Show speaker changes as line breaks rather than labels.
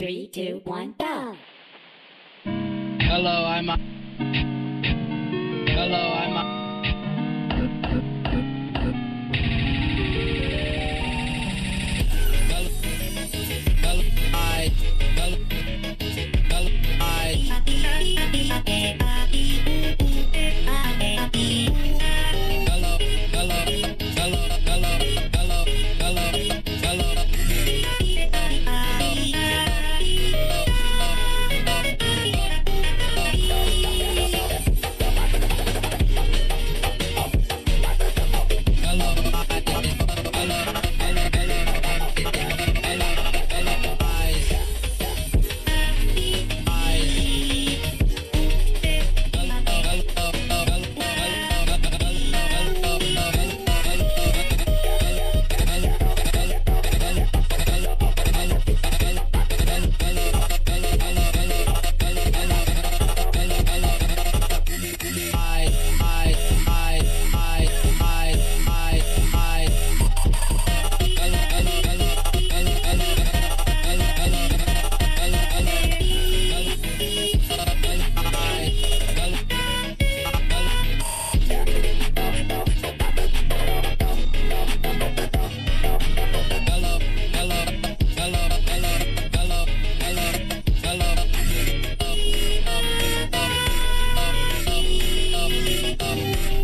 Three, two, one, go.
Hello, I'm. Música